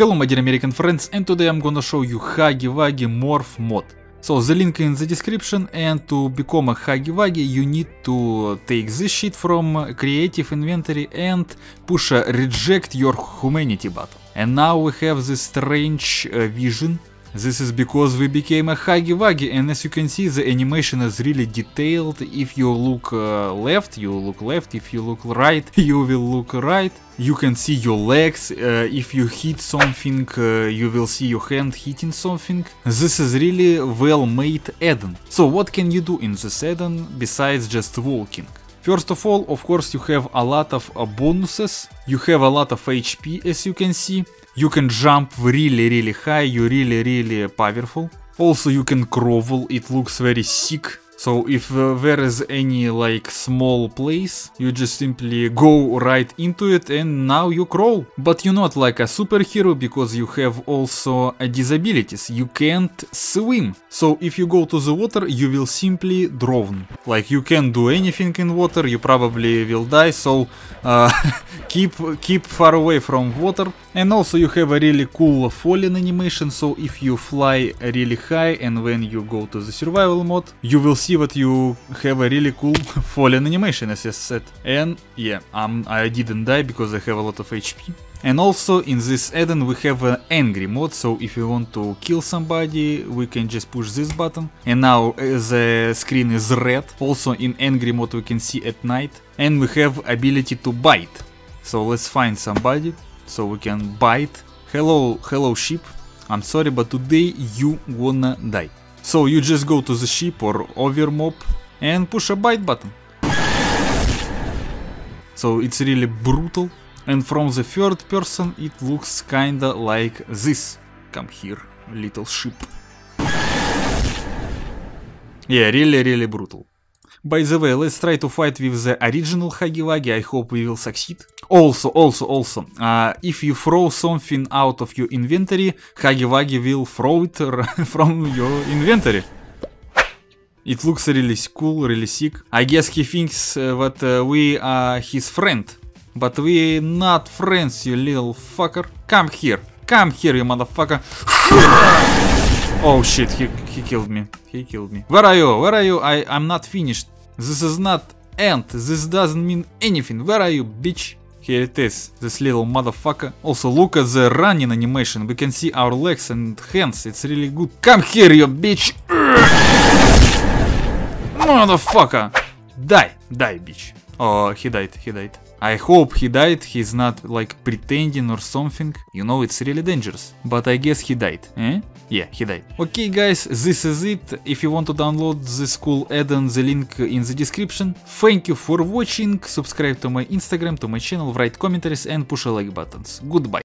Hello my dear American friends and today I'm gonna show you Huggy Wuggy Morph mod. So the link in the description and to become a Huggy Wuggy you need to take this shit from creative inventory and push a reject your humanity button. And now we have this strange uh, vision this is because we became a Huggy Wuggy and as you can see the animation is really detailed. If you look uh, left, you look left. If you look right, you will look right. You can see your legs. Uh, if you hit something, uh, you will see your hand hitting something. This is really well made add-on. So what can you do in this add-on besides just walking? First of all, of course, you have a lot of bonuses. You have a lot of HP as you can see. You can jump really really high, you really really powerful. Also you can grovel, it looks very sick. So if uh, there is any like small place, you just simply go right into it and now you crawl. But you're not like a superhero because you have also disabilities. You can't swim. So if you go to the water, you will simply drown. Like you can't do anything in water, you probably will die. So uh, keep keep far away from water. And also you have a really cool falling animation. So if you fly really high and when you go to the survival mode, you will see see you have a really cool fallen animation as I said. And yeah, um, I didn't die because I have a lot of HP. And also in this add-on we have an angry mode, so if you want to kill somebody, we can just push this button. And now uh, the screen is red. Also in angry mode we can see at night. And we have ability to bite. So let's find somebody, so we can bite. Hello, hello sheep. I'm sorry, but today you wanna die. So you just go to the ship or overmob and push a bite button. So it's really brutal. And from the third person it looks kinda like this. Come here, little ship. Yeah, really really brutal. By the way, let's try to fight with the original Wuggy, I hope we will succeed. Also, also, also, uh, if you throw something out of your inventory, Wuggy will throw it from your inventory. It looks really cool, really sick. I guess he thinks uh, that uh, we are his friend. But we not friends, you little fucker. Come here. Come here, you motherfucker. Oh shit, he, he killed me. He killed me. Where are you? Where are you? I, I'm not finished. This is not end. This doesn't mean anything. Where are you, bitch? Here it is, this little motherfucker. Also, look at the running animation. We can see our legs and hands. It's really good. Come here, you bitch! Motherfucker! Die! Die, bitch. Oh, he died, he died. I hope he died, he's not like pretending or something. You know, it's really dangerous. But I guess he died, eh? Yeah, he died. Okay guys, this is it. If you want to download this cool add-on, the link in the description. Thank you for watching, subscribe to my Instagram, to my channel, write commentaries and push a like buttons. Goodbye.